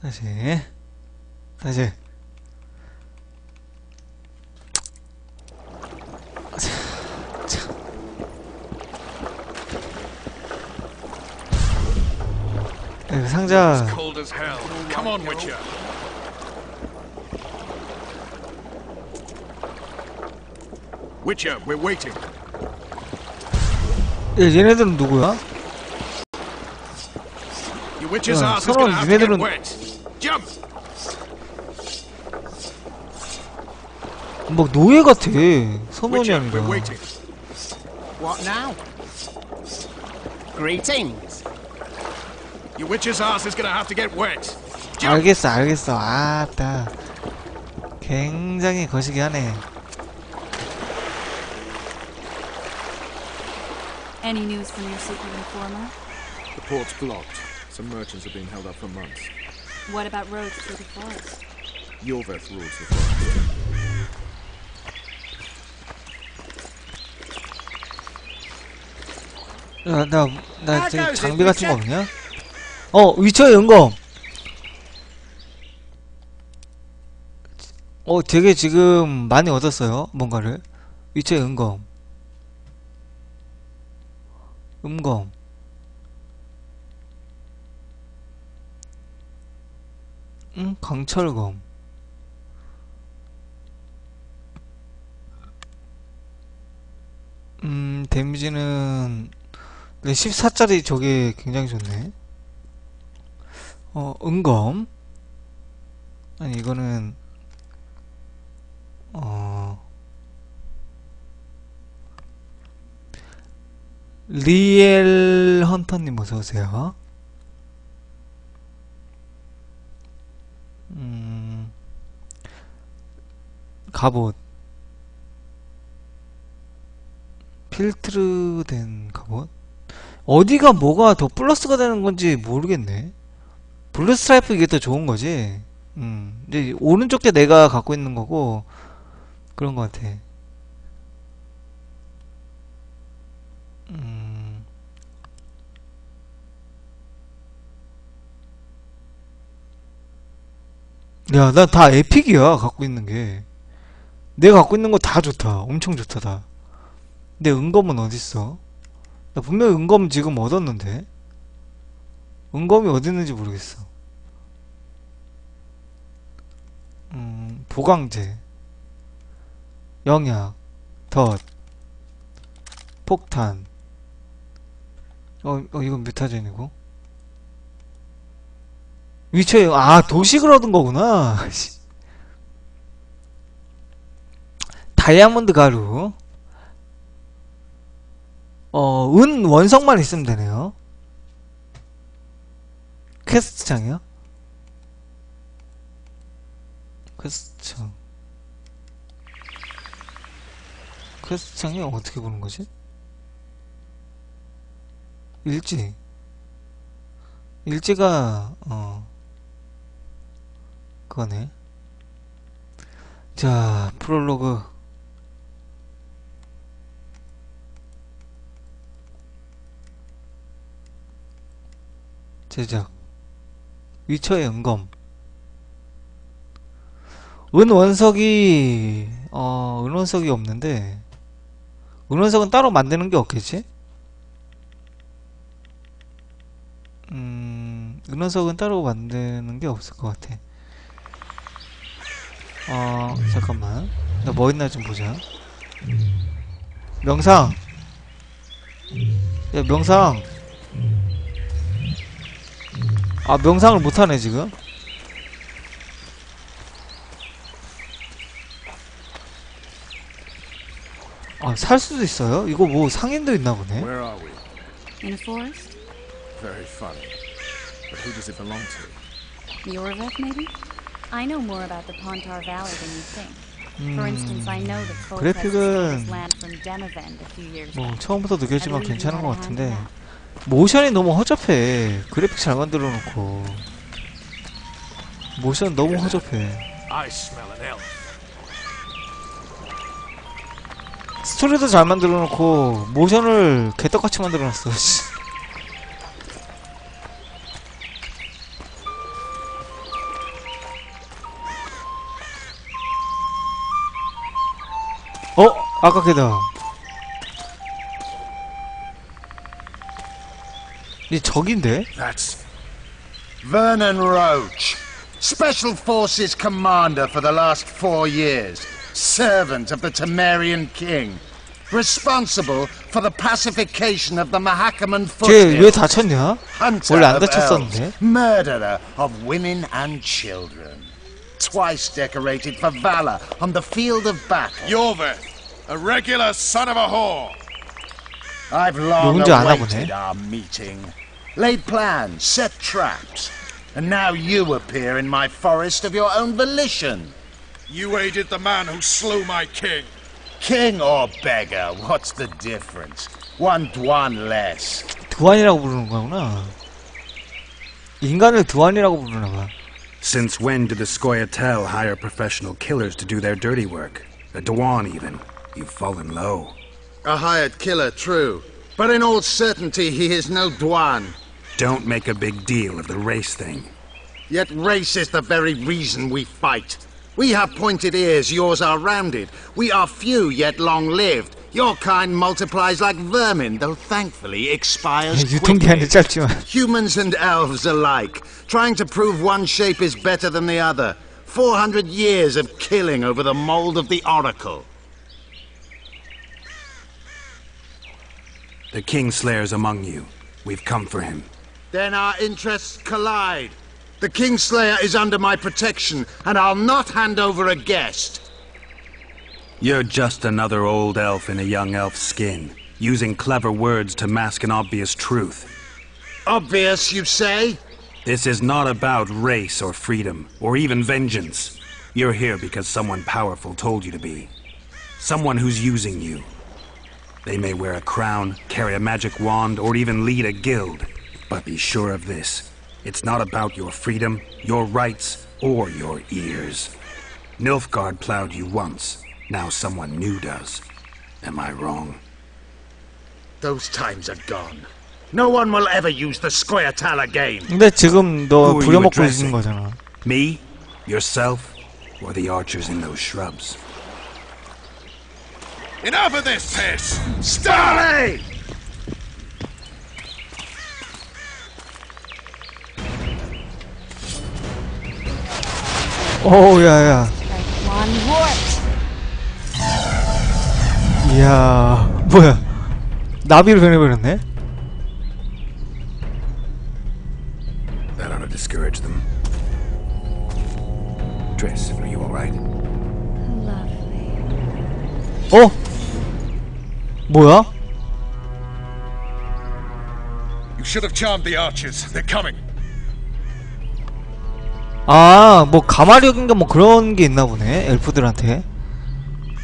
다시 다시 자, 그 상자 Witcher. We're waiting. 얘, 얘네들은 누구야? 야, 서로 얘네들은- wet. Jump! 막 노예 같아 선원이 아니라. What now? Greetings. Your witch's ass is gonna have to get wet. 알겠어 알겠어 아따 굉장히 거시기 하네 Any news from your secret informer? The port's blocked. Some merchants are being held up for months. What about roads through the forest? Yorveth rules the forest. 야, 나, 나 지금 장비 같은 거 없냐? 어, 위쳐의 은검! 어, 되게 지금 많이 얻었어요, 뭔가를. 위쳐의 은검. 음검. 응, 강철검. 음, 데미지는 네, 14짜리 저게 굉장히 좋네. 어, 은검. 아니, 이거는, 어, 리엘 헌터님 어서오세요. 음, 갑옷. 필트르 된 갑옷? 어디가 뭐가 더 플러스가 되는 건지 모르겠네. Blue Stripe 이게 더 좋은 거지. 음, 이제 오른쪽 게 내가 갖고 있는 거고, 그런 것 같아. 음. 야, 나 다 epic이야, 갖고 있는 게. 내가 갖고 있는 거 다 좋다. 엄청 좋다, 다. 근데 은검은 어딨어? 나 분명히 은검 지금 얻었는데? 은검이 어딨는지 모르겠어. 음, 보강제. 영약. 덫. 폭탄. 어, 어, 이건 뮤타젠이고. 위쳐의, 아, 도식을 얻은 거구나. 씨. 다이아몬드 가루. 어, 은 원석만 있으면 되네요. quest창이요? quest창. quest창이 어떻게 보는 거지? 일지. 일지가, 어, 그거네. 자, 프롤로그. 제작 위쳐의 은검. 은원석이 어 은원석이 없는데 은원석은 따로 만드는 게 없겠지? 음 은원석은 따로 만드는 게 없을 것 같아. 어 잠깐만. 나 뭐 있나 좀 보자. 명상. 야 명상 아 명상을 못하네 지금 아 살 수도 있어요? 이거 뭐 상인도 있나 보네 Where are we? In a forest? Very funny. But who does it belong to? Yorveth, maybe? I know more about the Pontar Valley than you think. For instance, I know that Kolkhet 그래픽은 stole his land from Demavend a few years 뭐. 처음부터 believe 괜찮은 것 같은데. 모션이 너무 허접해. 그래픽 잘 만들어 놓고. 모션 너무 허접해. 스토리도 잘 만들어 놓고 모션을 개떡같이 만들어 놨어 어? 아까 걔다. 이 적인데? That's Vernon Roach, Special Forces Commander for the last four years, servant of the Temerian King, responsible for the pacification of the Mahakaman 쟤 왜 foothills, 다쳤냐? hunter 원래 안 of 다쳤었는데. elves, murderer of women and children, twice decorated for valor on the field of battle. Yorvith, a regular son of a whore. I've long 누군지 아나 awaited 보네. our meeting. Laid plans, set traps. And now you appear in my forest of your own volition. You aided the man who slew my king. King or beggar, what's the difference? One Dwan less. 두안이라고 부르는 거구나. 인간을 두안이라고 부르나 봐. Since when did the Scoia'tael hire professional killers to do their dirty work? A Dewan, even. You've fallen low. A hired killer, true. But in all certainty, he is no Dwan. Don't make a big deal of the race thing. Yet race is the very reason we fight. We have pointed ears, yours are rounded. We are few, yet long-lived. Your kind multiplies like vermin, though thankfully expires quickly. Humans and elves alike, trying to prove one shape is better than the other. 400 years of killing over the mold of the Oracle. The Kingslayer's among you. We've come for him. Then our interests collide. The Kingslayer is under my protection, and I'll not hand over a guest. You're just another old elf in a young elf's skin, using clever words to mask an obvious truth. Obvious, you say? This is not about race or freedom, or even vengeance. You're here because someone powerful told you to be. Someone who's using you. They may wear a crown, carry a magic wand, or even lead a guild. But be sure of this. It's not about your freedom, your rights, or your ears. Nilfgaard plowed you once. Now someone new does. Am I wrong? Those times are gone. No one will ever use the Square again. 근데 지금 너 Who are you 부려먹고 addressing? 있는 거잖아. Me? Yourself? Or the archers in those shrubs? Enough of this piss! Starley! 오, 야, 야. Like one wart. 이야, 뭐야. 나비로 변해버렸네? That ought to discourage them. Triss, are you alright? Lovely. 어? 뭐야? You should have charmed the archers. They're coming. 아, 뭐 가마력인가 뭐 그런 게 있나 보네. 엘프들한테.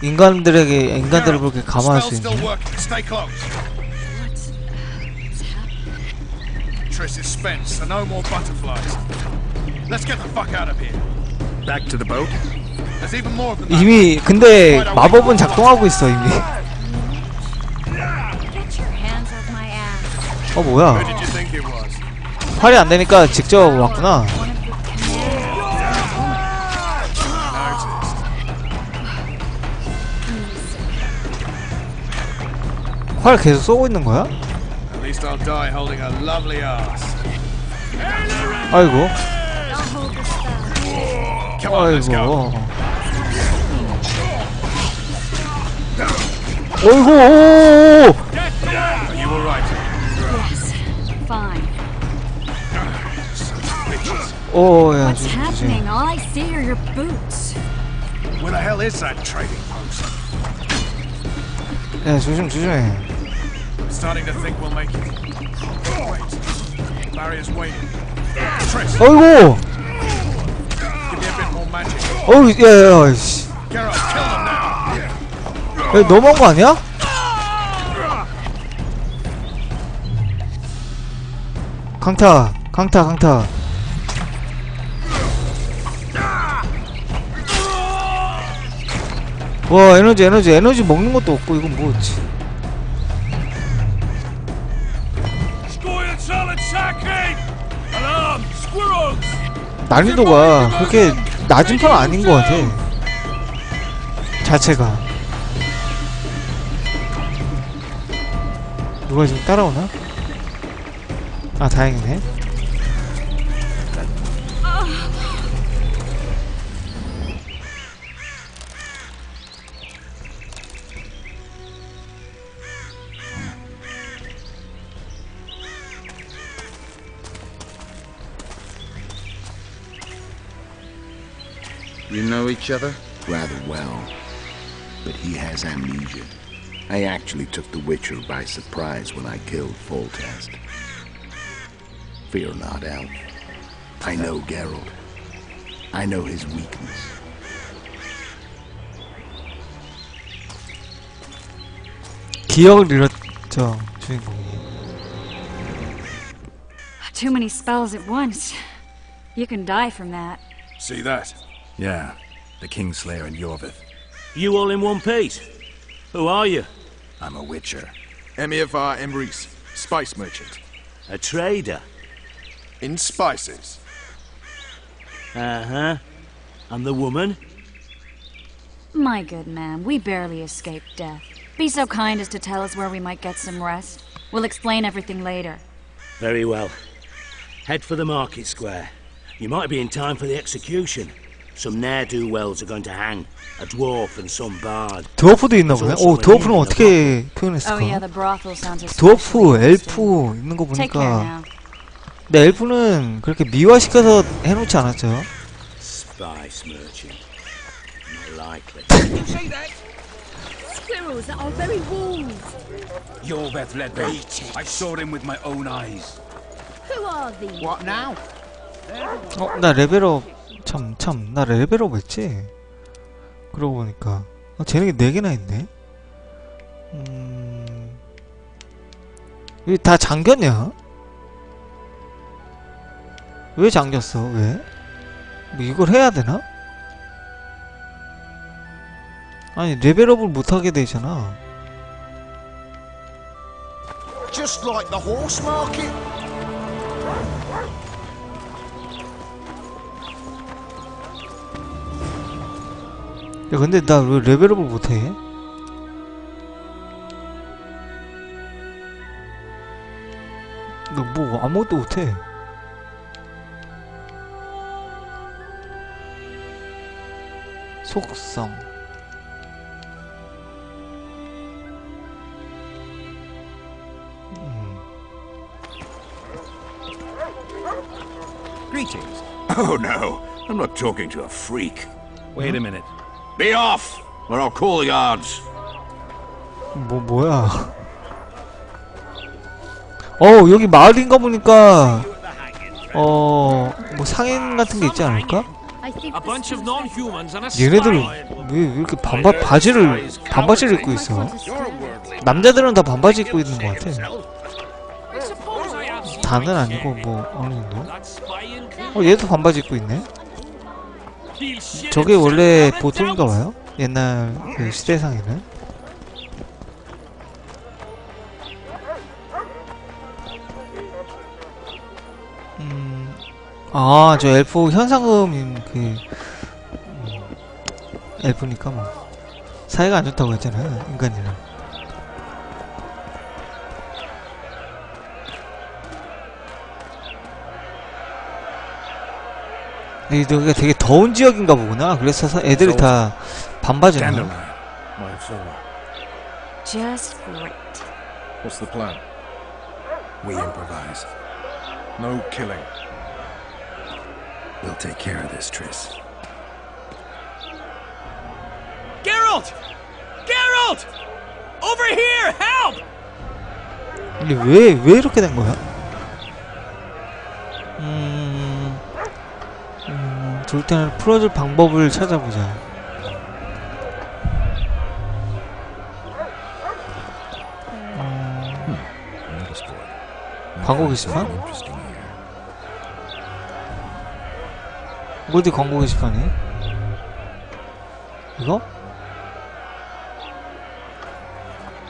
인간들에게 인간들을 그렇게 감화할 수 있는. working. Stay close. Triss is spent, so no more butterflies. Let's get the fuck out of here. Back to the boat? There's even more of them. 이미 근데 마법은 작동하고 있어 이미. 어 뭐야? 활이 안 되니까 직접 왔구나. 활 계속 쏘고 있는 거야? 아이고. 아이고. 어이구, Fine. Bitches. 오, 야, What's 조심, 조심. happening? All I see are your boots. Where the hell is that trading post? 야, 조심, 조심해. I'm starting to think we'll make it. Wait. Barrier's waiting. Triss, 어이구, give me a bit more magic. 어이, 야, 야, 씨. Geralt, kill them now! 야, 너무한 거 아니야? 강타 강타 강타. 와 에너지 에너지 에너지 먹는 것도 없고 이건 뭐지? 난이도가 그렇게 낮은 편은 아닌 것 같아. 자체가. 누가 지금 따라오나? 아 다행이네 You know each other? Rather well. But he has amnesia. I actually took the Witcher by surprise when I killed Foltest. Fear not, Elf. I know Geralt. I know his weakness. 기억을 잃었죠 주인공이 Too many spells at once. You can die from that. See that? Yeah, the Kingslayer and Yorvith. You all in one piece? Who are you? I'm a Witcher. Emiavar Emrys, spice merchant. A trader? In spices. Uh huh. And the woman? My good man, we barely escaped death. Be so kind as to tell us where we might get some rest. We'll explain everything later. Very well. Head for the market square. You might be in time for the execution. Some ne'er-do-wells are going to hang. A dwarf and some bard. 드워프도 있나 보네 오 드워프는 어떻게 Oh yeah, 표현했을까 the brothel sounds 드워프, especially interesting. 엘프 있는 거 Take care 보니까 now. 근데 엘프는 그렇게 미화시켜서 해놓지 않았죠 Spice merchant. Not likely. Squirrels that are very warm. Yorveth led me. I saw him with my own eyes. Who are these? What now? 어, 나 레벨업 참, 참, 나 레벨업 했지? 그러고 보니까 어, 쟤네게 4개나 있네? 음... 왜다 잠겼냐? 왜 잠겼어? 왜? 뭐 이걸 해야 되나? 아니 레벨업을 못하게 되잖아 Just like the horse market? 야 근데 나 왜 레벨업을 못해? 너뭐 아무것도 못해 속성 Greetings. Oh no, I'm not talking to a freak. Wait a minute. Be off, or I'll call the guards. 뭐 뭐야 어 여기 마을인 거 보니까 어 뭐 상인 같은 게 있지 않을까? A bunch of non-humans and a 얘네들. 왜, 왜 이렇게 반바 바지를 반바지를 입고 있어? 남자들은 다 반바지 입고 있는 것 같아. 다는 아니고 뭐 어느 정도. 어 얘도 반바지 입고 있네. 저게 원래 if 보통인가 it's 봐요. 옛날 그 시대상에는. 아, 저 엘프 현상금인 그, 음, 엘프니까 뭐. 사이가 안 좋다고 했잖아요, 인간이랑. 여기가 되게 더운 지역인가 보구나. 그래서 사- 애들이 다 father. Just great. What's the plan? We improvise. No killing. We'll take care of this, Triss. Geralt! Geralt! Over here! Help! 근데 왜, 왜 이렇게 된 거야? 음, 음, 때는 풀어줄 방법을 찾아보자. Understood. 광고 게시판? 어디 광고 게시판이? 이거?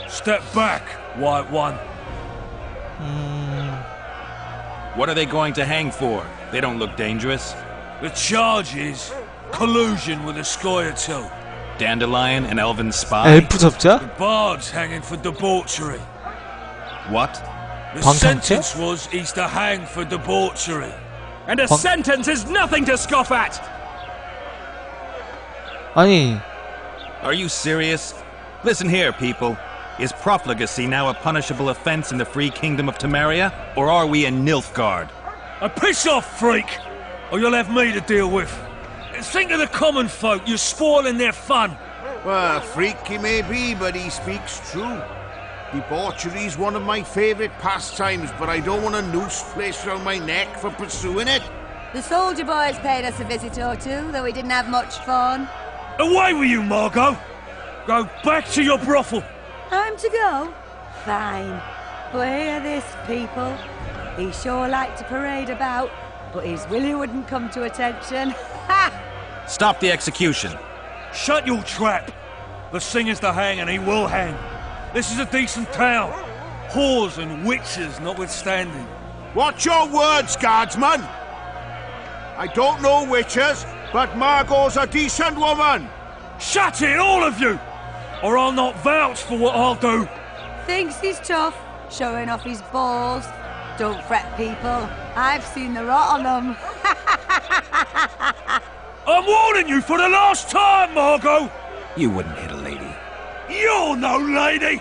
Step back, White One. 음, What are they going to hang for? They don't look dangerous. The charge is collusion with a Scoia'tael. Dandelion, an elven spy. 엘프 접자? The bard's hanging for debauchery. What? The 광창체? sentence was he's to hang for debauchery. And a sentence is nothing to scoff at. 아니. Are you serious? Listen here, people. Is profligacy now a punishable offense in the free kingdom of Temeria, or are we in Nilfgaard? A piss off, freak, or you'll have me to deal with. Think of the common folk, you're spoiling their fun. Well, freak he may be, but he speaks true. Debauchery's one of my favourite pastimes, but I don't want a noose placed around my neck for pursuing it. The soldier boys paid us a visit or two, though we didn't have much fun. Away with you, Margot. Go back to your brothel. Time to go? Fine. But hear this, people. He sure liked to parade about, but his Willie wouldn't come to attention. Ha! Stop the execution. Shut your trap. The singer's to hang, and he will hang. This is a decent town. Whores and witches notwithstanding. Watch your words, guardsman! I don't know witches, but Margot's a decent woman! Shut it, all of you! Or I'll not vouch for what I'll do. Thinks he's tough, showing off his balls. Don't fret, people. I've seen the rot on them. I'm warning you for the last time, Margot! You wouldn't hit a lady. You're no lady!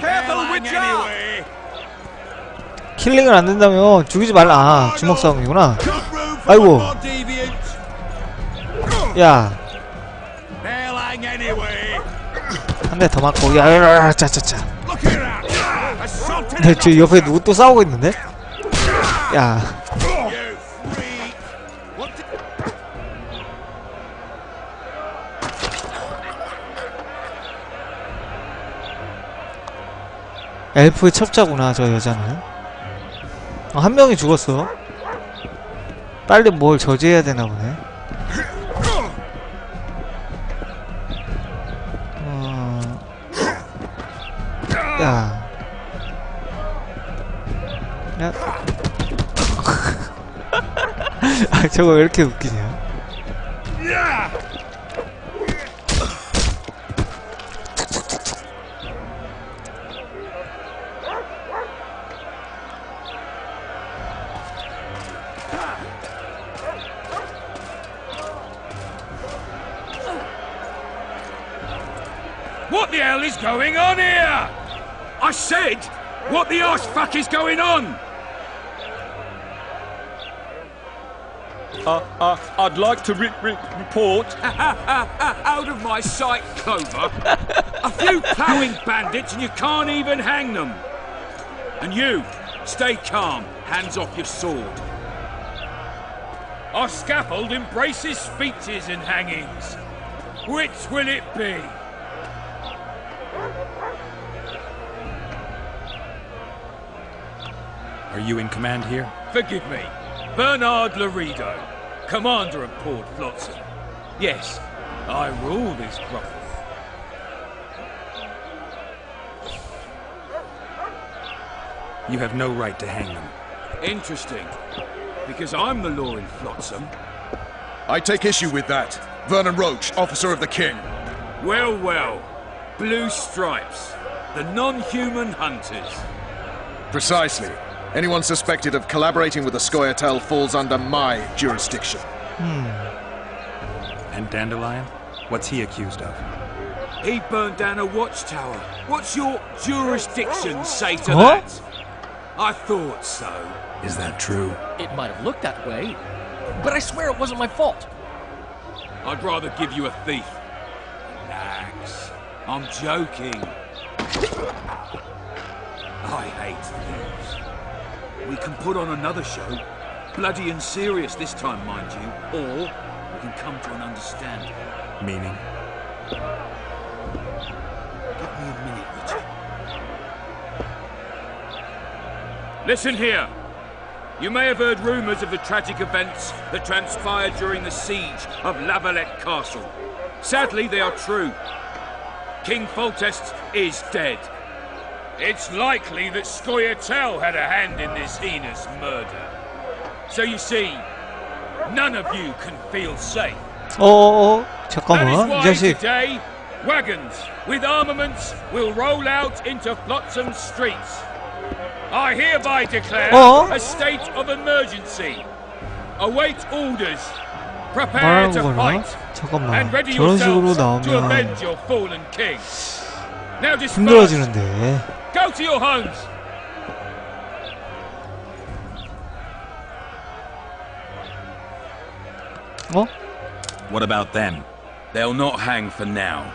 Careful, witcher! anyway! 킬링을 안 된다면 죽이지 말라 아 주먹 싸움이구나 아이고 야! 한 대 더 맞고 야야야 짜짜짜 근데 저 옆에 누구 또 싸우고 있는데? 야 엘프의 첩자구나 저 여자는 어, 한 명이 죽었어 빨리 뭘 저지해야 되나 보네 어... 야. 야. 아, 저거 왜 이렇게 웃기냐? Going on here? I said, what the arse fuck is going on? Uh, uh, I'd like to re- re- report. Out of my sight, Clover. A few ploughing bandits and you can't even hang them. And you, stay calm, hands off your sword. Our scaffold embraces speeches and hangings. Which will it be? Are you in command here? Forgive me. Bernard Laredo, commander of Port Flotsam. Yes, I rule this brothel. You have no right to hang them. Interesting. Because I'm the law in Flotsam. I take issue with that. Vernon Roach, officer of the king. Well, well. Blue stripes. The non-human hunters. Precisely. Anyone suspected of collaborating with the Scoia'tael falls under my jurisdiction. Hmm. And Dandelion? What's he accused of? He burned down a watchtower. What's your jurisdiction say to Huh? that? I thought so. Is that true? It might have looked that way, but I swear it wasn't my fault. I'd rather give you a thief. I'm joking. I hate thieves. We can put on another show. Bloody and serious this time, mind you. Or we can come to an understanding. Meaning? Give me a minute, Richard. Listen here. You may have heard rumours of the tragic events that transpired during the siege of Lavalette Castle. Sadly, they are true. King Foltest is dead. It's likely that Scoia'tael had a hand in this heinous murder. So you see, none of you can feel safe. 어어어 That is 잠깐만 이 why 자식 today Wagons with armaments will roll out into Flotsam streets. I hereby declare Oh. a state of emergency. Await orders. Prepare 말하는 to 거나? fight. 잠깐만. And ready 저런 식으로 yourselves to 나오면 avenge your fallen king. Now disperse. 힘들어지는데. Go to your homes. 어? What about them? They'll not hang for now.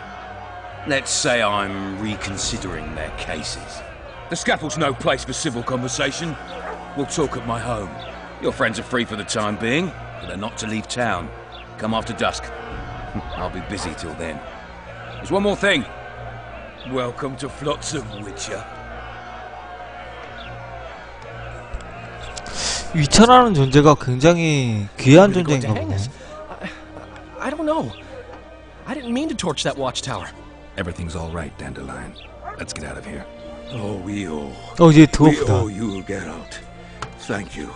Let's say I'm reconsidering their cases. The scaffold's no place for civil conversation. We'll talk at my home. Your friends are free for the time being, but they're not to leave town. Come after dusk. I'll be busy till then. There's one more thing. Welcome to Flotsam, Witcher. 위천하는 존재가 굉장히 귀한 Really going to 존재인가 hang 보네. us? I, I don't know. I didn't mean to torch that watchtower. Everything's all right, Dandelion. Let's get out of here. Oh, we all. 어, 이제 We 드워프다. owe you get out. Thank you.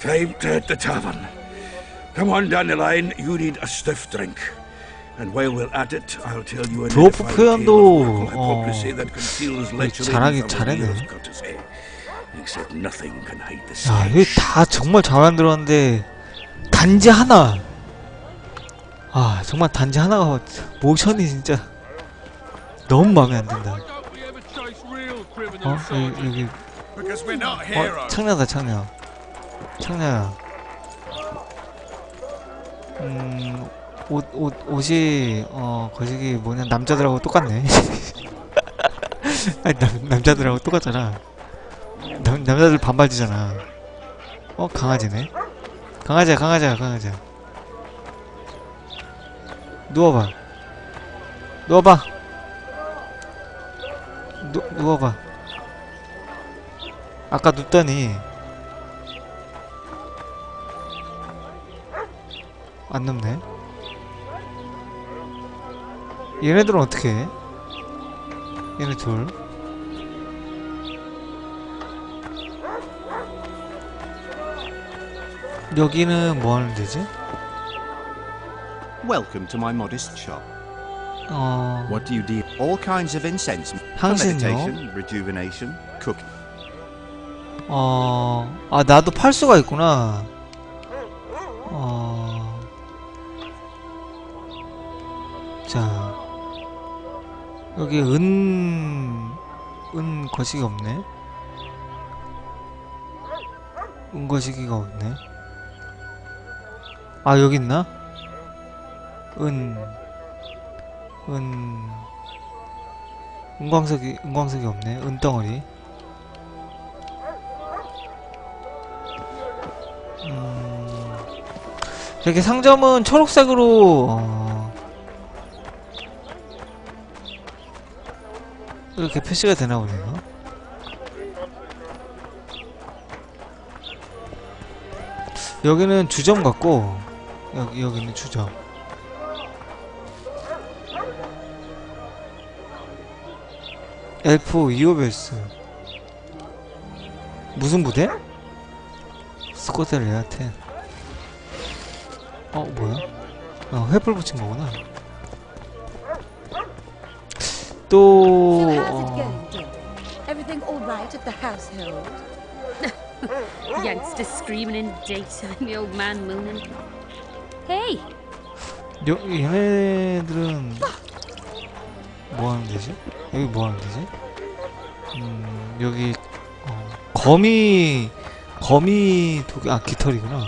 Time to hit the tavern. Come on, Dandelion. You need a stiff drink. And while we're at it, I'll tell you a 드워프 edified tale of 표현도 어, 잘하긴 the 야. 이게 다 정말 잘 만들었는데 단지 하나. 아, 정말 단지 하나가 모션이 진짜 너무 마음에 안 든다. 어, 여기, 여기 어. 창녀다 창녀. 창녀야. 음, 옷, 옷, 옷이 어 거시기 뭐냐 남자들하고 똑같네. 아니 남, 남자들하고 똑같잖아. 남, 남자들 반발지잖아. 어 강아지네. 강아지야 강아지야 강아지야. 누워봐. 누워봐. 누, 누워봐. 아까 눕더니 안 눕네. 얘네들은 어떻게 해? 얘네 둘. 여기는 뭐 하는 데지? Welcome to my modest shop. 어, What do you deal? All kinds of incense. meditation, rejuvenation, cooking. 어, 아, 나도 팔 수가 있구나. 여기 은, 은 거시기 없네. 은 거시기가 없네. 아, 여기 있나? 은, 은, 은광석이, 은광석이 없네. 은덩어리. 음, 이렇게 상점은 초록색으로 어, 이렇게 표시가 되나 보네요. 여기는 주점 같고 여기 여기는 주점. 엘프 이오벨스 무슨 부대? 스코트 레아텐 어 뭐야? 어 횃불 붙인 거구나 또 So how's it 어? Everything all right at the household? Youngster screaming in daytime, the old man mooning. Hey, 여, 얘네들은 뭐 하는 데지? 여기 뭐 하는 데지? 음 여기 어, 거미 거미 도기 아 깃털이구나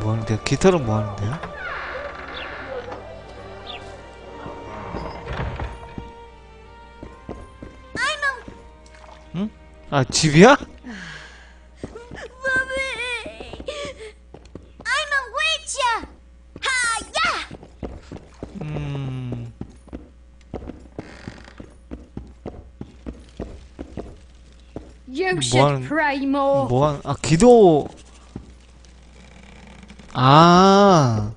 뭐 하는데 깃털은 뭐 하는데요? 아 집이야? I'm a witcher! Ha! 음 you 뭐 should 하는 pray more. 뭐 하는 아 기도 아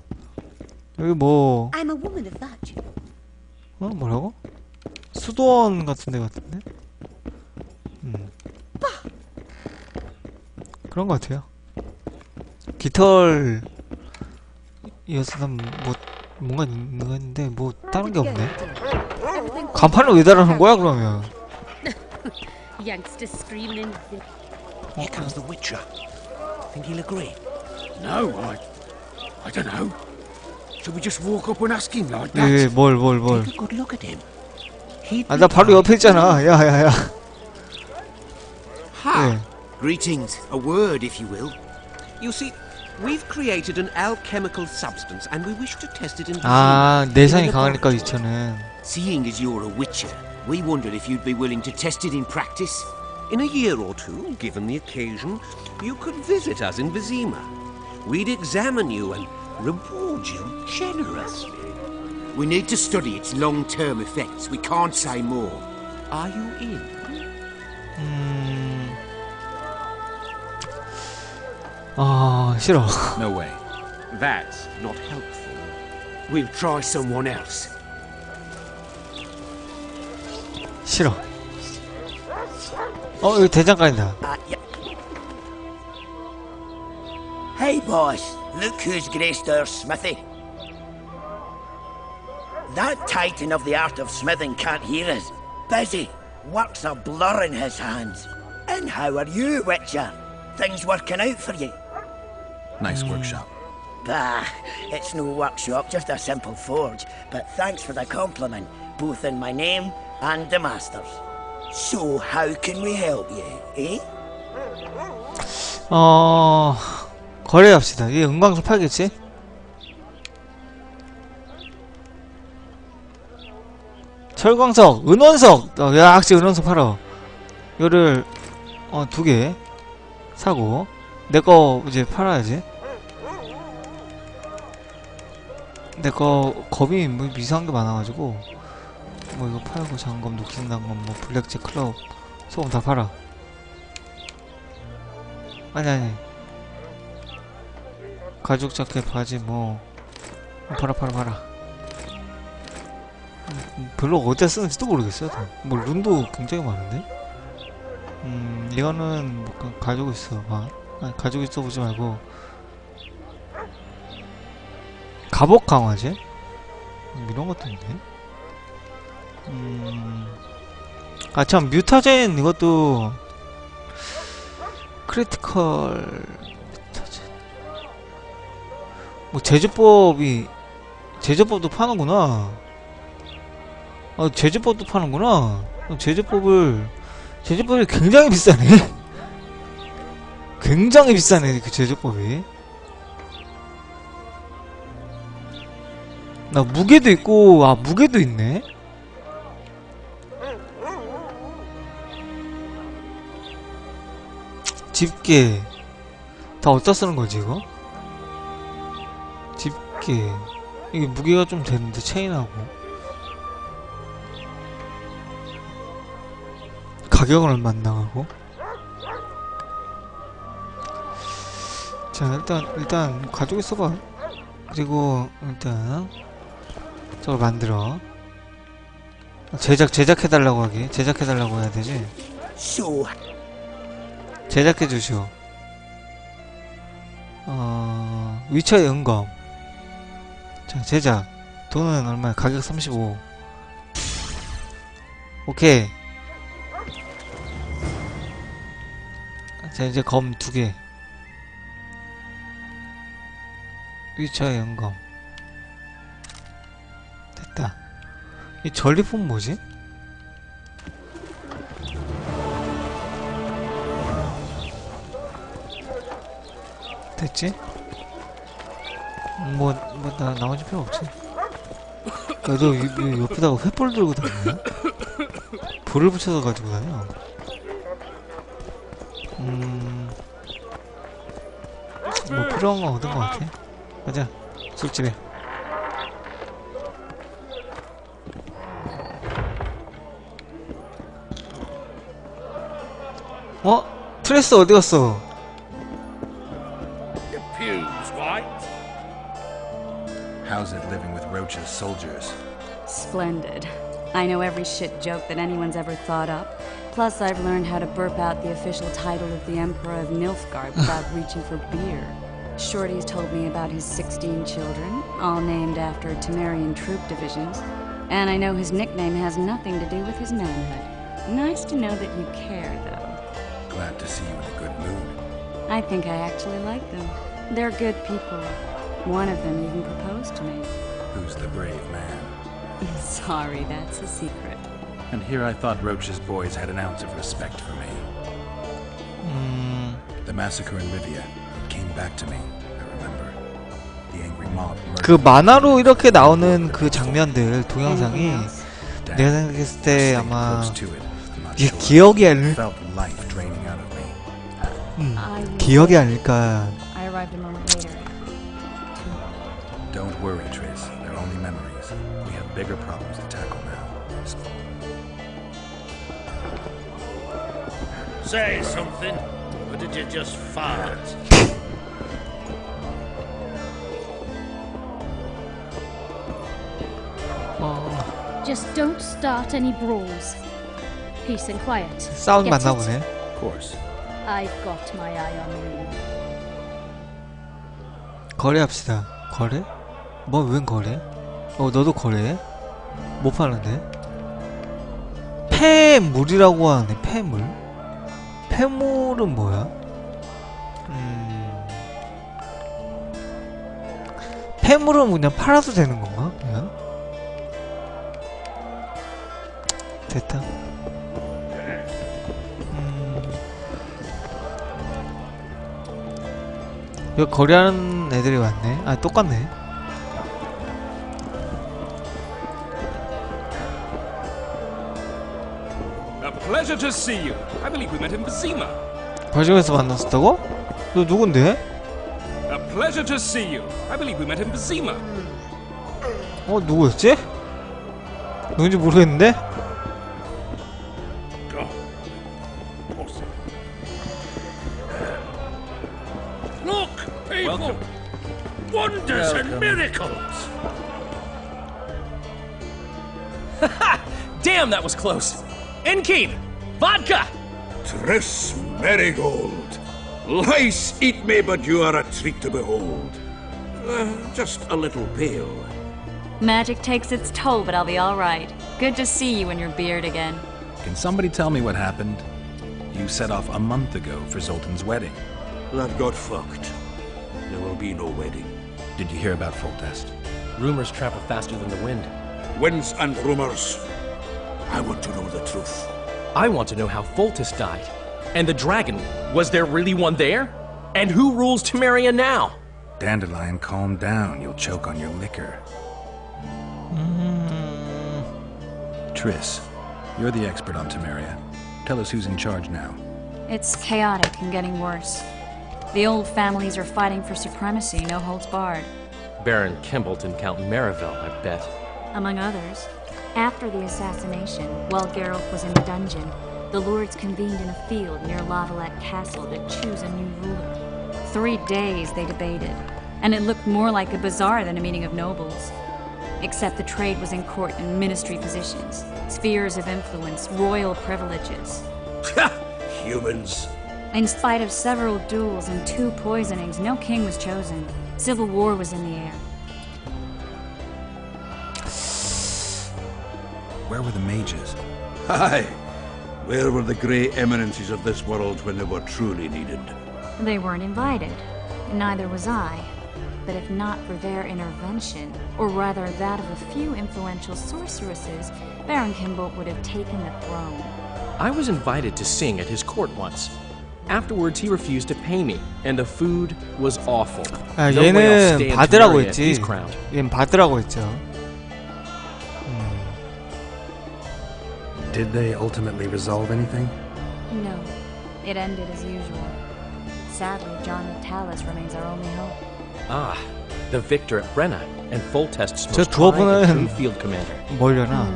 여기 뭐 I'm a woman of virtue. 어 뭐라고? 수도원 같은 데 같은데? 그런 것 같아요. 깃털 이어서 난뭐 뭔가 있는 거 있는데 뭐 다른 게 없네. 간판을 왜 달아놓은 거야 그러면? Youngsters screaming in. Here comes the Witcher. Think he'll agree? No, I. I don't know. Should we just walk up and ask him like that? 예, 뭘, 뭘, 뭘. Take a good look at him. 아, 나 바로 옆에 있잖아. 야, 야, 야. Ha! 예. Greetings. A word, if you will. You see, we've created an alchemical substance and we wish to test it in 아, Vizima, 내상이 in a 강하니까 laboratory. 이천은. Seeing as you're a witcher, we wondered if you'd be willing to test it in practice. In a year or two, given the occasion, you could visit us in Vizima. We'd examine you and reward you generously. We need to study its long-term effects. We can't say more. Are you in? 음. 아, 싫어. No way. That's not helpful. We'll try someone else. 싫어. 어, 여기 대장간이다. Hey, boss, look who's graced our smithy. That titan of the art of smithing can't hear us. Busy. Work's a blur in his hands. And how are you, Witcher? Things working out for you? Nice workshop. Bah, it's no workshop, just a simple forge. But thanks for the compliment, both in my name and the master's. So, how can we help you, eh? 어, 거래합시다. 이게 은광석 팔겠지? 철광석, 은원석! 어, 야, 역시 은원석 팔어. 이거를, 어, 두 개. 사고. 내 거 이제 팔아야지. 내 거 겁이 뭐 이상한 게 많아가지고. 뭐 이거 팔고 장검, 녹슨 장검, 뭐 블랙잭 클럽, 소금 다 팔아. 아니 아니 가죽 자켓 바지 뭐 팔아 팔아 팔아 음, 별로 어디다 쓰는지도 모르겠어요 다. 뭐 룬도 굉장히 많은데 음 이거는 뭐 가- 가지고 있어 봐 아니 가지고 있어 보지 말고. 갑옷 강화제? 음, 이런 것도 있네 음 아 참 mutagen 이것도 critical mutagen 뭐 제조법이 제조법도 파는구나. 아 제조법도 파는구나. 어, 제조법을 제조법이 굉장히 비싸네 굉장히 비싸네 그 제조법이. 나 무게도 있고 아 무게도 있네. 집게. 다 어디다 쓰는 거지 이거? 집게. 이게 무게가 좀 되는데 체인하고. 가격은 얼마 안 나가고 자 일단 일단 가지고 있어봐 그리고 일단 저걸 만들어 제작 제작해달라고 하기 제작해달라고 해야 되지 제작해 주시오. 어, 위쳐의 은검. 자, 제작. 돈은 얼마야? 가격 35. 오케이. 자, 이제 검 두 개. 위쳐의 은검. 됐다. 이 전리품 뭐지? 됐지? 뭐, 뭐, 나, 나머지 필요 없지. 이 옆에다가 횃불 들고 다니냐? 불을 붙여서 가지고 다녀. 음, 뭐, 필요한 건 얻은 것 같아. 가자, 술집에. 어? 트레스 어디 갔어? The pews, white. How's it living with Roach's soldiers? Splendid. I know every shit joke that anyone's ever thought up. Plus, I've learned how to burp out the official title of the Emperor of Nilfgaard without reaching for beer. Shorty's told me about his 16 children, all named after Temerian troop divisions, and I know his nickname has nothing to do with his manhood. Nice to know that you care, though. Glad to see you in a good mood. I think I actually like them. They're good people. One of them even proposed to me. Who's the brave man? Sorry, that's a secret. And here I thought Roach's boys had an ounce of respect for me. 음, The massacre in Rivia 그 만화로 이렇게 나오는 그 장면들 동영상이 내가 생각했을 때 아마 이게 기억이 아닐 felt life draining out of me. 음, 기억이 아닐까 I arrived a moment later. Don't worry, Tris. They're only memories. We have bigger problems to tackle now. Say something, or did you just fart? Just don't start any brawls. Peace and quiet. Get 맞나 it? 보네 Of course. I've got my eye on you. 거래합시다 거래? 뭐 웬 거래? 어 너도 거래해? 못 파는데? 폐물이라고 하네 폐물? 폐물은 뭐야? 음... 폐물은 그냥 팔아도 되는 건가? 그냥? 됐다 여기 거래하는 애들이 왔네 아 똑같네. 벌점에서 만났었다고? 너 누군데? A pleasure to see you. I believe we met in Basima. 어 누구였지? 누군지 모르겠는데? Was close. Innkeep! Vodka! Triss Marigold. Lice eat me, but you are a treat to behold. Uh, just a little pale. Magic takes its toll, but I'll be alright. Good to see you in your beard again. Can somebody tell me what happened? You set off a month ago for Zoltan's wedding. That got fucked. There will be no wedding. Did you hear about Foltest? Rumors travel faster than the wind. Winds and rumors. I want to know the truth. I want to know how Foltus died. And the dragon, was there really one there? And who rules Temeria now? Dandelion, calm down. You'll choke on your liquor. Hmm. Triss, you're the expert on Temeria. Tell us who's in charge now. It's chaotic and getting worse. The old families are fighting for supremacy, no holds barred. Baron Kimbalt and Count Merivale, I bet. Among others, after the assassination, while Geralt was in the dungeon, the lords convened in a field near Lavalette Castle to choose a new ruler. Three days they debated, and it looked more like a bazaar than a meeting of nobles. Except the trade was in court and ministry positions, spheres of influence, royal privileges. Humans. In spite of several duels and two poisonings, no king was chosen. Civil war was in the air. Where were the mages? Aye. Where were the grey eminences of this world when they were truly needed? They weren't invited. Neither was I. But if not for their intervention, or rather that of a few influential sorceresses, Baron Kimball would have taken the throne. I was invited to sing at his court once. Afterwards, he refused to pay me, and the food was awful. 아 No way I'll 얘는 stay in 받으라고 Temeria if 했지 he's crowned. 얘는 받으라고 했죠 Did they ultimately resolve anything? No, it ended as usual. Sadly, John Natalis remains our only hope. Ah, the victor at Brenna, and Foltest's 저 most tried and 두어분은 true field commander. 멀려나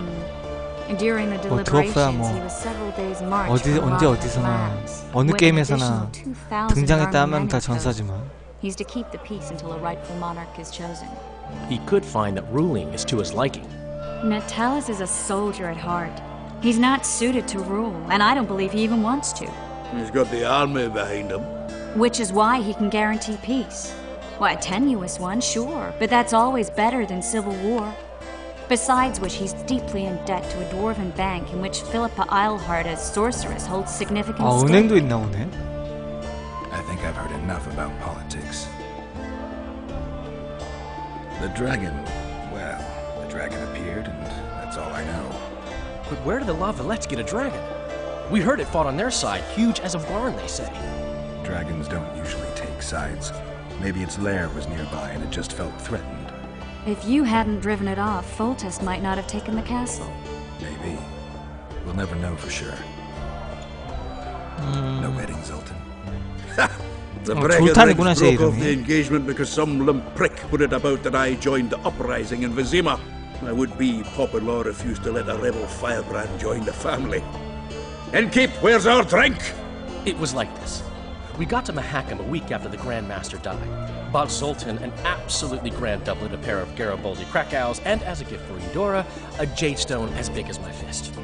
And during the 뭐 deliberations, 두어프야 뭐 he was several days march 어디 from 언제 Rock 어디서나 Labs, 어느 with an 게임에서나 additional 2,000 등장했다 하면 armed 다 men 전사지만 He's to keep the peace until a rightful monarch is chosen. He could find that ruling is to his liking. Natalis is a soldier at heart. He's not suited to rule, and I don't believe he even wants to. He's got the army behind him. Which is why he can guarantee peace. Why, a tenuous one, sure, but that's always better than civil war. Besides which, he's deeply in debt to a dwarven bank in which Philippa Eilhart, as sorceress, holds significant 아 stake. 은행도 있나 보네. I think I've heard enough about politics. The dragon, well, the dragon appeared, and that's all I know. But where did the Lavalettes get a dragon? We heard it fought on their side, huge as a barn, they say. Dragons don't usually take sides. Maybe its lair was nearby and it just felt threatened. If you hadn't driven it off, Foltest might not have taken the castle. Maybe. We'll never know for sure. Mm. No wedding, Zoltan. the no, broke off the engagement because some limp prick put it about that I joined the uprising in Vizima. My would-be Popper-in-law refused to let a rebel firebrand join the family. Innkeep, where's our drink? It was like this. We got to Mahakam a week after the Grand Master died. Bought Zoltan an absolutely grand doublet, a pair of Garibaldi Krakau's, and as a gift for Eudora, a jade stone as big as my fist.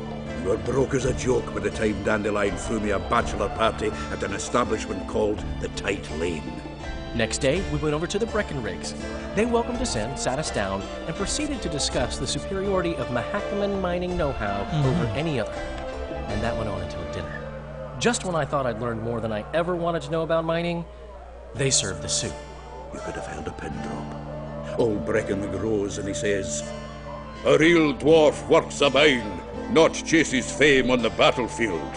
You were broke as a joke by the time Dandelion threw me a bachelor party at an establishment called the Tight Lane. Next day, we went over to the Breckenriggs. They welcomed us in, sat us down, and proceeded to discuss the superiority of Mahakaman mining know-how mm-hmm. over any other. And that went on until dinner. Just when I thought I'd learned more than I ever wanted to know about mining, they served the soup. You could have held a pin drop. Old Breckenridge rose and he says, A real dwarf works a mine, not chases fame on the battlefield.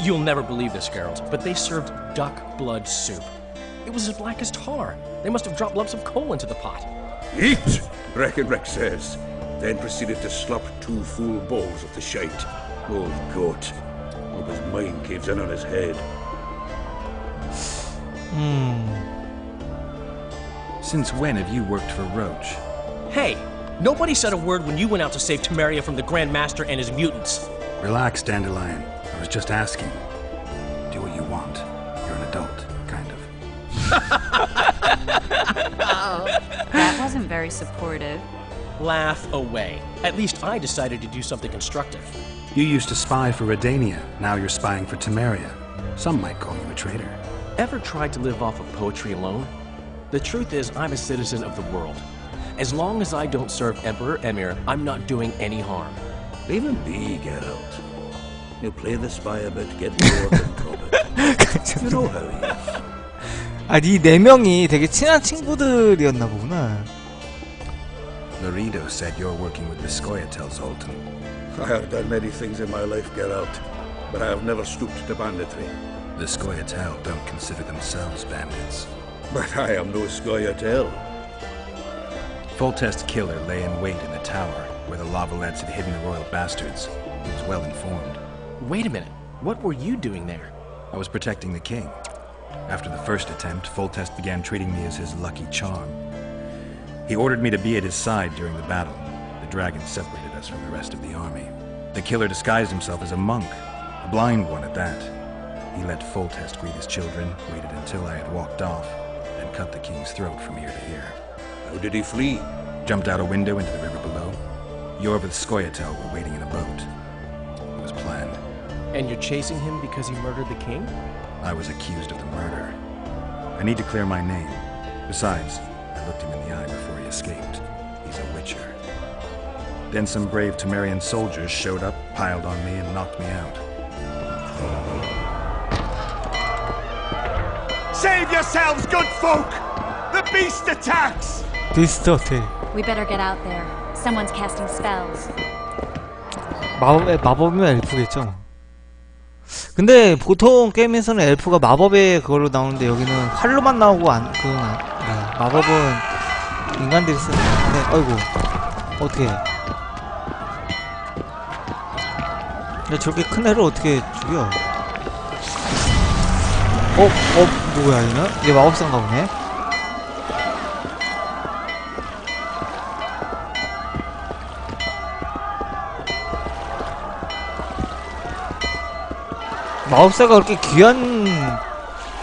You'll never believe this, Geralt, but they served duck blood soup. It was as black as tar. They must have dropped lumps of coal into the pot. Eat, Breckenridge says, then proceeded to slap two full bowls of the shite. Old goat. Hope his mind caves in on his head. Hmm. Since when have you worked for Roach? Hey, nobody said a word when you went out to save Temeria from the Grand Master and his mutants. Relax, Dandelion. I was just asking. very supportive. Laugh away. At least I decided to do something constructive. You used to spy for Redania. Now you're spying for Temeria. Some might call you a traitor. Ever tried to live off of poetry alone? The truth is, I'm a citizen of the world. As long as I don't serve Emperor Emir, I'm not doing any harm. Leave him be, Geralt. You play the spy a bit, get bored and drop it. you know how he is. 아니 네 명이 되게 친한 친구들이었나 보구나. Lorido said you're working with the Skoyatel Zoltan. I have done many things in my life, Geralt, but I have never stooped to banditry. The Skoyatel don't consider themselves bandits. But I am no Scoia'tael. Foltest killer lay in wait in the tower where the Lavalettes had hidden the royal bastards. He was well informed. Wait a minute. What were you doing there? I was protecting the king. After the first attempt, Foltest began treating me as his lucky charm. He ordered me to be at his side during the battle. The dragon separated us from the rest of the army. The killer disguised himself as a monk, a blind one at that. He let Foltest greet his children, waited until I had walked off, and cut the king's throat from ear to ear. How did he flee? Jumped out a window into the river below. Yorvith Skoyatel were waiting in a boat. It was planned. And you're chasing him because he murdered the king? I was accused of the murder. I need to clear my name. Besides, I looked him in the eye before he escaped. He's a witcher. Then some brave Temerian soldiers showed up, piled on me, and knocked me out. Save yourselves, good folk! The beast attacks! 디스터트 We better get out there. Someone's casting spells. 마법 마법이면 엘프겠죠. 근데 보통 게임에서는 엘프가 마법의 그걸로 나오는데 여기는 활로만 나오고 안 그건 아, 네, 마법은 인간들이 쓰는 건데 아이고 어떻게 근데 저렇게 큰 애를 어떻게 죽여 어? 어? 누구야 얘는? 얘 마법사인가 보네 마법사가 그렇게 귀한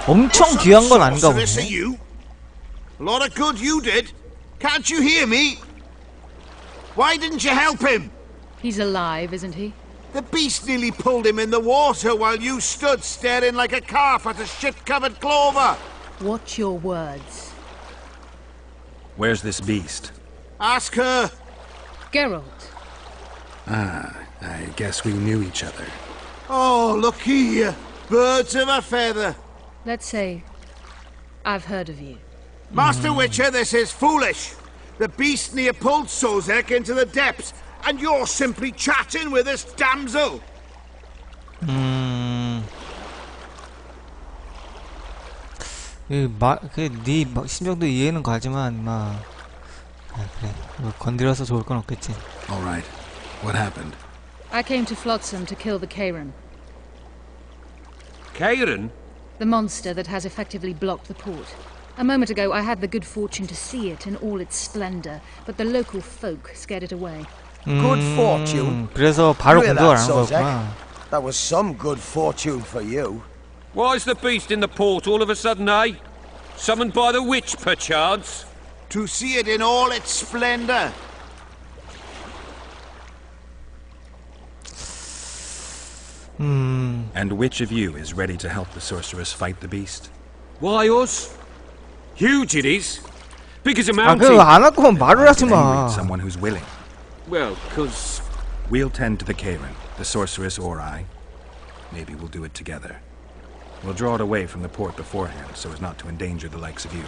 엄청 귀한 건 아닌가 보네? A lot of good you did. Can't you hear me? Why didn't you help him? He's alive, isn't he? The beast nearly pulled him in the water while you stood staring like a calf at a shit-covered clover. Watch your words. Where's this beast? Ask her. Geralt. Ah, I guess we knew each other. Oh, look here. Birds of a feather. Let's say I've heard of you. Master Witcher, this is foolish. The beast near pulled Sozek into the depths, and you're simply chatting with this damsel. 음. 그, 마, 그, 네 마- 심정도 이해는 가지만, 막. 아, 그래. 뭐 건드려서 좋을 건 없겠지. Alright. What happened? I came to Flotsam to kill the Karen, Kieran? the monster that has effectively blocked the port. A moment ago, I had the good fortune to see it in all its splendor, but the local folk scared it away. Good 음, fortune. 그래서 바로 You hear 공격을 that, 안 한 Sozek? 거구나. That was some good fortune for you. Why's the beast in the port all of a sudden, eh? Summoned by the witch, perchance? To see it in all its splendor. 음, And which of you is ready to help the sorceress fight the beast? Why, us? Huge it is. Big as a 아, mountain. 그거 안 할 거면 말을 하지 Angry 마. at someone who's willing. Well, 'cause We'll tend to the Karen, the sorceress or I. Maybe we'll do it together. We'll draw it away from the port beforehand so as not to endanger the likes of you.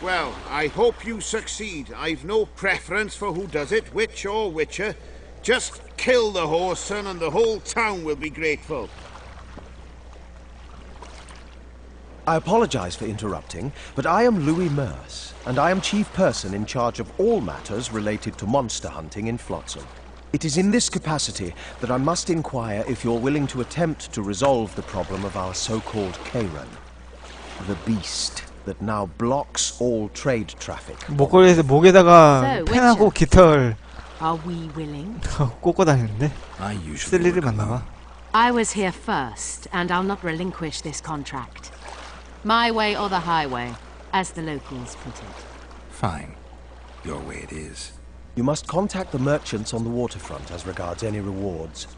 Well, I hope you succeed. I've no preference for who does it, witch or witcher. Just kill the whoreson and the whole town will be grateful. I apologize for interrupting, but I am Louis Merce, and I am chief person in charge of all matters related to monster hunting in Flotsam. It is in this capacity that I must inquire if you're willing to attempt to resolve the problem of our so-called Karen, the beast that now blocks all trade traffic. 목걸이에서 목에다가 So, 펜하고 깃털 Are we willing? 꽂고 다니는데? I usually 쓸 일이 많나 봐. I was here first, and I'll not relinquish this contract. My way or the highway, as the locals put it. Fine. Your way it is. You must contact the merchants on the waterfront as regards any rewards.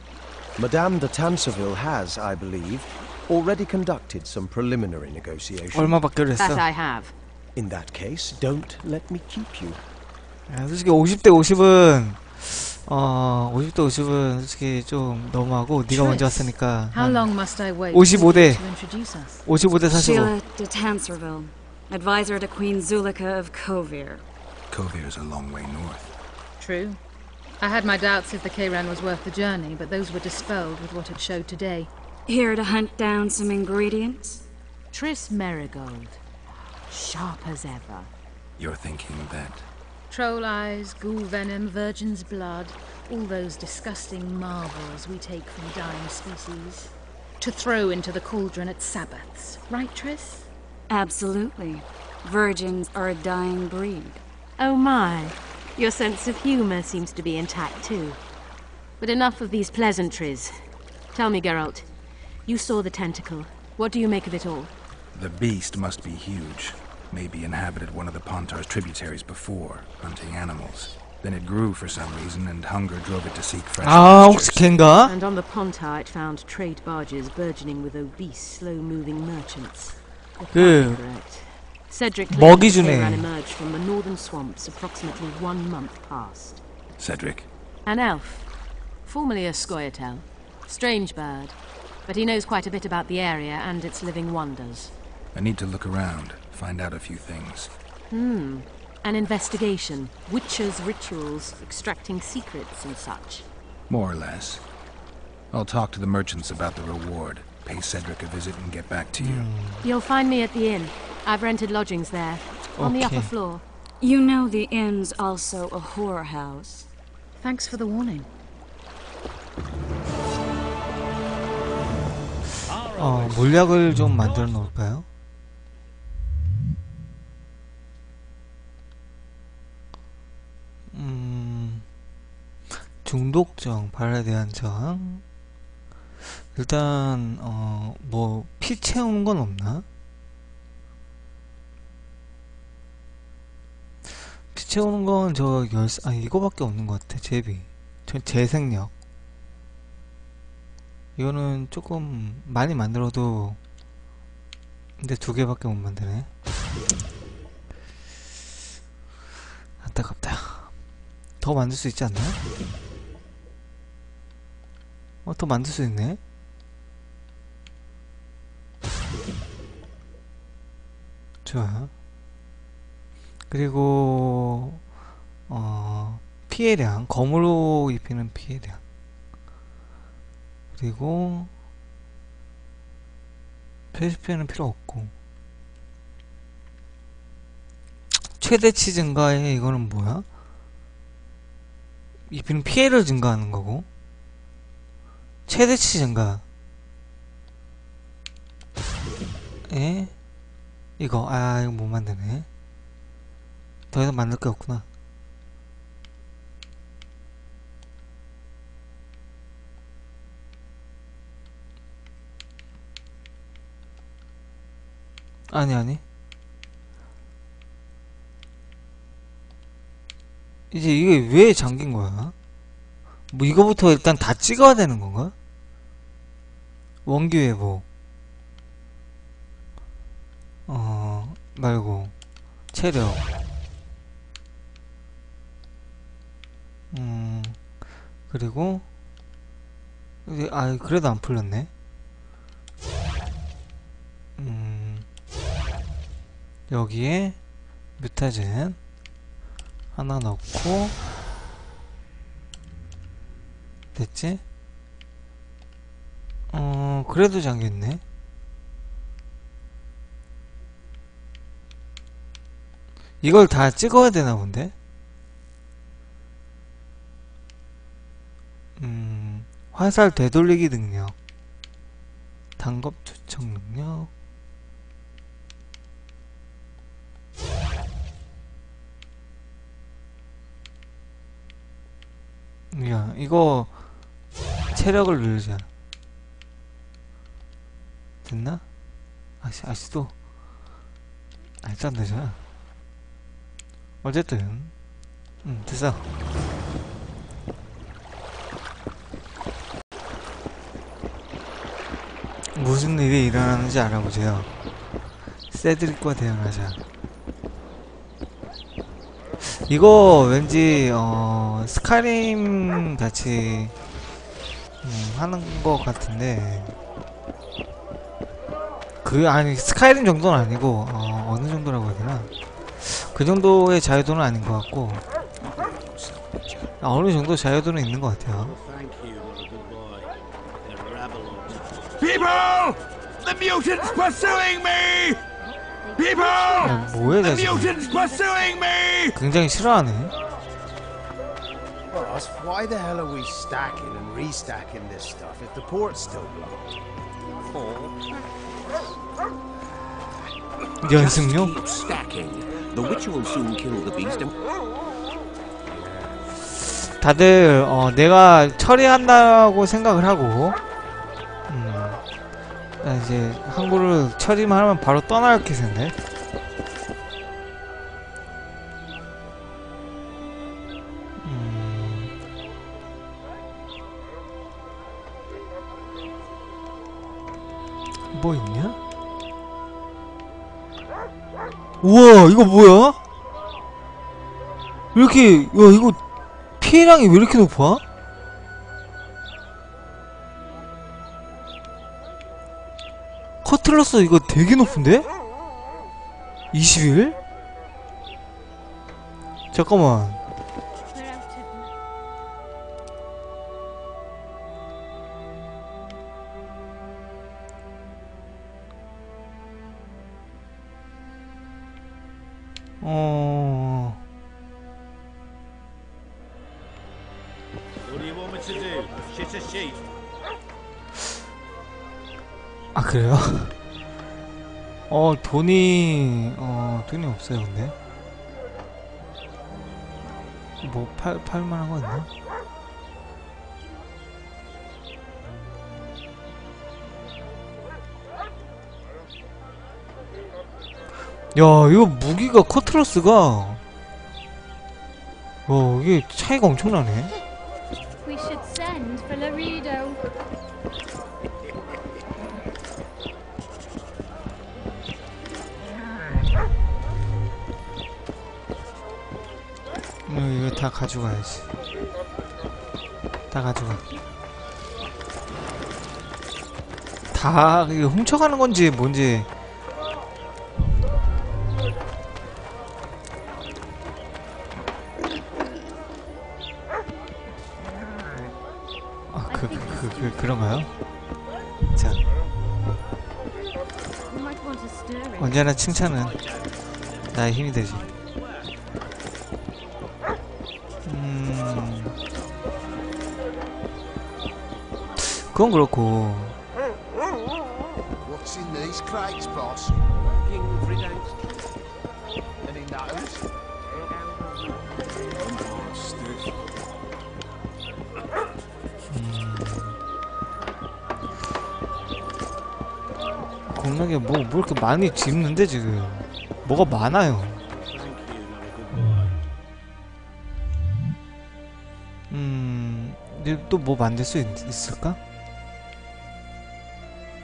Madame de Tanseville has, I believe, already conducted some preliminary negotiations. 얼마 받기로 했어? That I have. In that case, don't let me keep you. 야, 솔직히 50대 50은 어 50대 50은 솔직히 좀 너무하고 네가 먼저 왔으니까 How 한 long must I wait 55대 to introduce us? 55대 45 Sheila de Tanserville, advisor to Queen Zulika of Kovir. Kovir a long way north. True. I had my doubts if the Kran was worth the journey, but those were dispelled with what it showed today. Here to hunt down some ingredients? Triss Merigold. Sharp as ever. You're thinking that Troll eyes, ghoul venom, virgin's blood, all those disgusting marvels we take from dying species. To throw into the cauldron at Sabbaths. Right, Triss? Absolutely. Virgins are a dying breed. Oh my. Your sense of humor seems to be intact too. But enough of these pleasantries. Tell me, Geralt. You saw the tentacle. What do you make of it all? the beast must be huge. Maybe inhabited one of the Pontar's tributaries before, hunting animals. Then it grew for some reason, and hunger drove it to seek fresh ah, Out, Kinga. And on the Pontar, it found trade barges burgeoning with obese, slow-moving merchants. Dude. Cedric Bogisune emerged from the northern swamps approximately one month past. Cedric. An elf, formerly a Scoia'tael. Strange bird, but he knows quite a bit about the area and its living wonders. I need to look around. find out a few things. Hmm. An investigation. Witches' rituals, extracting secrets and such. More or less. I'll talk to the merchants about the reward, pay Cedric a visit, and get back to you. You'll find me at the inn. I've rented lodgings there, on the upper Okay. floor. You know the inn's also a whorehouse. Thanks for the warning. 어 물약을 좀 만들어 놓을까요? 중독성 발에 대한 저항? 일단 어, 뭐피 채우는 건 없나? 피 채우는 건 저 열아 이거밖에 없는 것 같아 제비. 저 재생력. 이거는 조금 많이 만들어도 근데 두 개밖에 못 만드네. 안타깝다. 더 만들 수 있지 않나요? 어, 더 만들 수 있네? 좋아. 그리고, 어, 피해량. 검으로 입히는 피해량. 그리고, 표시표는 필요 없고. 최대치 증가에 이거는 뭐야? 입히는 피해를 증가하는 거고. 최대치 증가. 에? 이거, 아, 이거 못 만드네. 더 이상 만들 게 없구나. 아니, 아니. 이제 이게 왜 잠긴 거야? 뭐 이거부터 일단 다 찍어야 되는 건가? 원기 회복. 어, 말고. 체력. 음, 그리고, 아, 그래도 안 풀렸네. 음, 여기에, 뮤타젠. 하나 넣고, 됐지? 어, 그래도 잠겼네. 이걸 다 찍어야 되나 본데? 음, 화살 되돌리기 능력. 단검 투척 능력. 야, 이거 체력을 늘리자. 됐나? 아시, 아시도 알지 안 되잖아. 어쨌든, 응, 됐어. 무슨 일이 일어나는지 알아보세요. 세드릭과 대응하자. 이거 왠지 어 스카림 같이 음, 하는 것 같은데 그 아니 스카이림 정도는 아니고 어, 어느 정도라고 해야 되나 그 정도의 자유도는 아닌 것 같고 아, 어느 정도 자유도는 있는 것 같아요. People! The mutants pursuing me! People! 야, pursuing me! 굉장히 싫어하네. Boss, why the hell are we stacking and restacking this stuff if the port's still blocked? 연습용? Keep stacking. The witch will soon kill the beast and 다들 어, 내가 처리한다고 생각을 하고 음, 나 이제 항구를 처리만 하면 바로 떠날 기세인데 뭐 있냐? 우와 이거 뭐야? 왜 이렇게 야 이거 피해량이 왜 이렇게 높아? 커틀러스 이거 되게 높은데? 21? 잠깐만 sheep? 아 그래요? 어 돈이 어 돈이 없어요 근데 뭐 팔 팔만한 거 있나? 이거 무기가 커트러스가 와 이게 차이가 엄청나네. 음, 이거 다 가져가야지. 다 가져가. 다 이거 훔쳐가는 건지 뭔지. 언제나 칭찬은 나의 힘이 되지. 음, 그건 그렇고. 겁나게 뭐, 뭐 이렇게 많이 집는데 지금 뭐가 많아요 음... 또 뭐 만들 수 있, 있을까?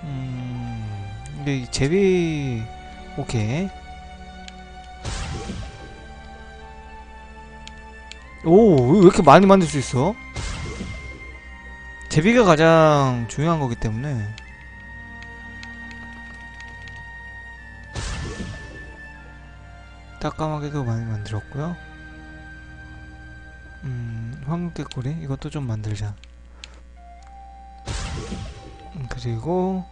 음... 근데 이 제비... 오케이 오, 왜 이렇게 많이 만들 수 있어? 제비가 가장 중요한 거기 때문에 따까마게도 많이 만들었고요. 음, 황금깨꼬리 이것도 좀 만들자. 음, 그리고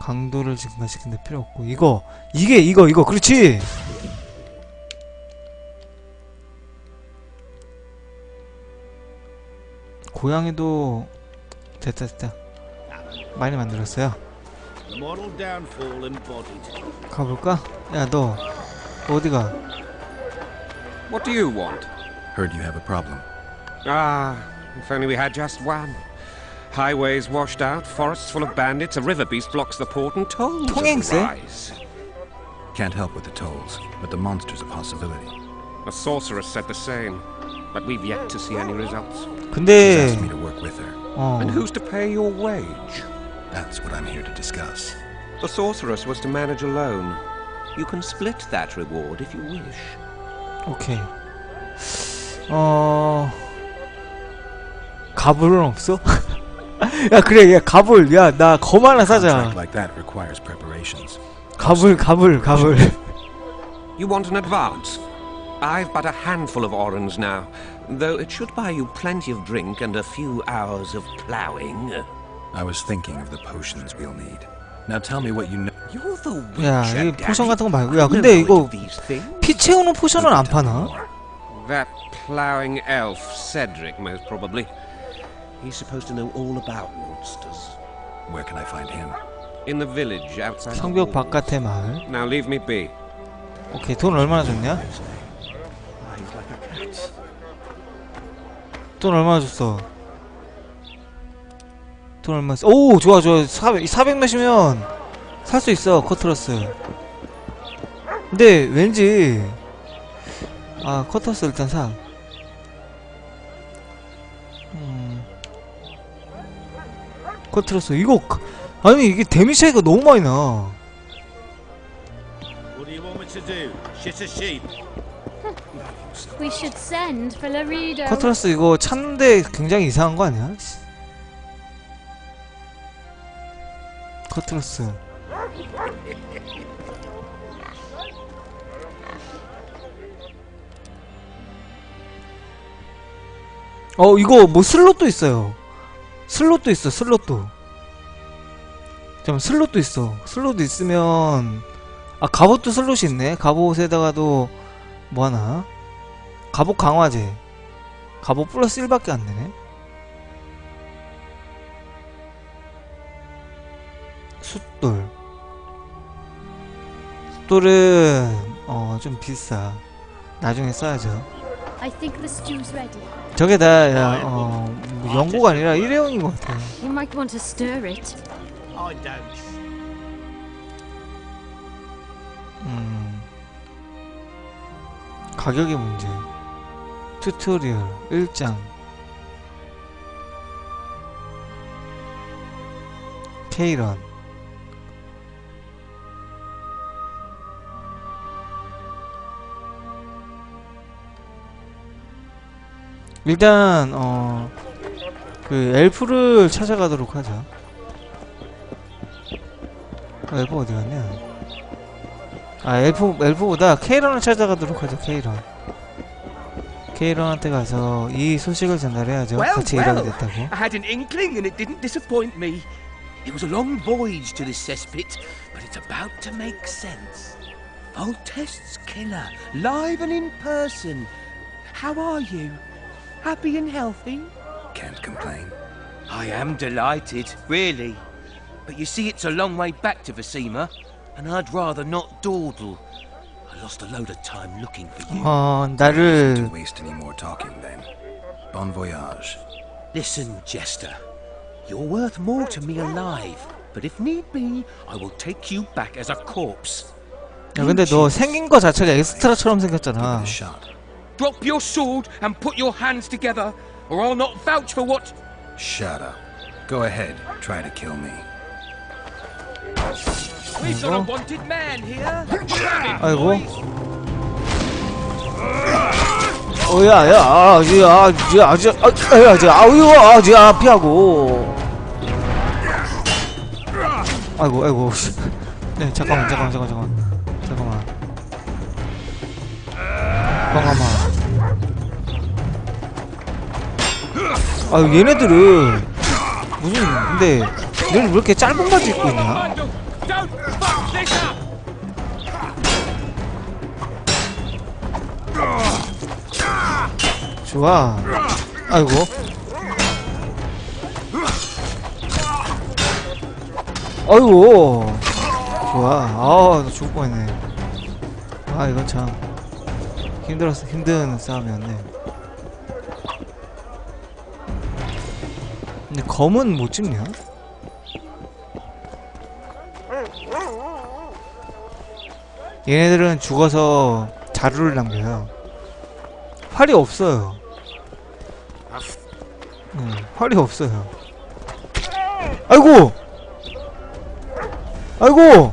강도를 증가시키는 데 필요 없고 이거 이게 이거 이거 그렇지. 고양이도 됐다 됐다 많이 만들었어요. Moral downfall embodied. 가볼까? 야 너 어디가? What do you want? Heard you have a problem. Ah, if only we had just one. Highways washed out, forests full of bandits, a river beast blocks the port, and tolls on the 통행세? rise. Can't help with the tolls, but the monster's a possibility. A sorceress said the same, but we've yet to see any results. 근데 She's asked me to work with her. 어 And who's to pay your wage? That's what I'm here to discuss. The sorceress was to manage alone. You can split that reward if you wish. 오케이. 어 가불은 없어? 야 그래 야 가불 야 나 검 하나 사자. Contract like that requires preparations. 가불 가불 가불. You want an advance? I've but a handful of orens now, though it should buy you plenty of drink and a few hours of ploughing. I was thinking of the potions we'll need. Now tell me what you know. You're the 야 witcher, 이 포션 Danny. 같은 거 말고 야 I know 근데 knowledge 이거 of these things. 피 채우는 포션은 안 파나? That ploughing elf, Cedric, most probably. He's supposed to know all about monsters. Where can I find him? In the village outside. the 성벽 walls. 바깥의 마을. Now leave me be. 오케이 돈 얼마나 줬냐? 돈 얼마나 줬어? 돈 얼마? 오 좋아 좋아 400, 400 몇이면 살 수 있어 커트러스 근데 왠지 아 커트러스 일단 사 음. 커트러스 이거 그- 아니 이게 데미 차이가 너무 많이 나 What do you want me to do? Shit a sheep? We should send for Laredo. 커트러스 이거 찾는데 굉장히 이상한 거 아니야? 커트러스. 어 이거 뭐 슬롯도 있어요. 슬롯도 있어 슬롯도. 잠깐 슬롯도 있어. 슬롯 있으면 아 갑옷도 슬롯이 있네. 갑옷에다가도 뭐 하나? 갑옷 강화제. 갑옷 플러스 1밖에 안 되네 숫돌. 숫돌은 어 좀 비싸. 나중에 써야죠. I think the stew's ready. 저게 다어 뭐 연고가 아니라 일회용인 것 같아 You might want to stir it. I don't. 음. 가격의 문제. 튜토리얼 1장. 케이런 일단 어 그 엘프를 찾아가도록 하자. 어, 엘프 어디 갔냐? 아 엘프 엘프보다 케이런을 찾아가도록 하자. 케이런. 케이런한테 가서 이 소식을 전달해야죠. 같이 일하게 됐다고. I had an inkling and it didn't disappoint me. It was a long voyage to the cesspit, but it's about to make sense. Voltest's killer, live and in person. How are you? Happy and healthy? Can't complain. I am delighted, really. But you see, it's a long way back to Vasima, and I'd rather not dawdle. I lost a load of time looking for you. 어 나를 Don't waste any more talking then. Bon voyage. Listen, Jester. You're worth more to me alive, but if need be, I will take you back as a corpse. 야 근데 너 생긴 거 자체가 엑스트라처럼 생겼잖아. Drop your sword and put your hands together, or I'll not vouch for what. Shut up. Go ahead. Try to kill me. We've got a 아이고. wanted man here. 아이고. 어야 야, 아, 야, 야, 아주, 아, 야, 야, 아유, 아, 야, 피하고. 아이고, 아이고. 씨. 네, 잠깐만, 잠깐만, 잠깐만, 잠깐만, 잠깐만. 잠깐만. 아유, 얘네들은 무슨 근데 얘들 왜 이렇게 짧은 바지 입고 있냐? 좋아. 아이고. 아이고. 좋아. 아, 나 죽을 뻔했네. 아, 이건 참 힘들었어. 힘든 싸움이었네. 근데 검은 못 찍냐? 얘네들은 죽어서 자루를 남겨요. 활이 없어요. 응, 활이 없어요. 아이고! 아이고!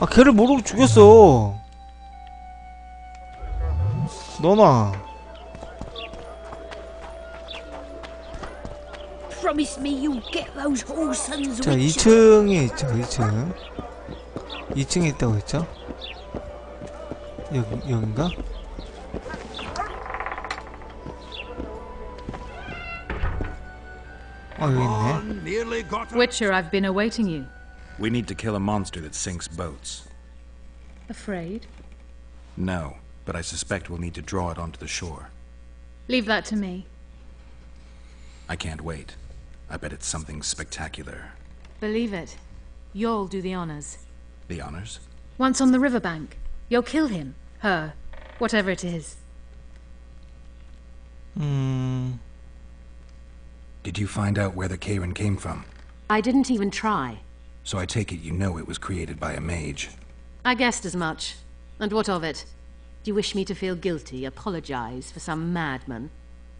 아, 걔를 모르고 죽였어. 너나. Promise me you'll get those whoresons 자, with 2층에 있죠, 2층. 2층에 있다고 했죠? 여기, 여긴가? 아, 여기 있네. Nearly got Witcher, I've been awaiting you. We need to kill a monster that sinks boats. Afraid? No, but I suspect we'll need to draw it onto the shore. Leave that to me. I can't wait. I bet it's something spectacular. Believe it. You'll do the honors. The honors? Once on the riverbank, you'll kill him, her, whatever it is. 음, Did you find out where the Karen came from? I didn't even try. So I take it you know it was created by a mage. I guessed as much. And what of it? Do you wish me to feel guilty, apologize for some madman?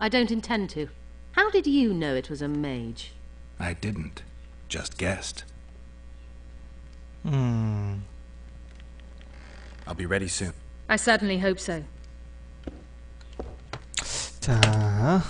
I don't intend to. How did you know it was a mage? I didn't. Just guessed. Hmm. I'll be ready soon. I certainly hope so. 자,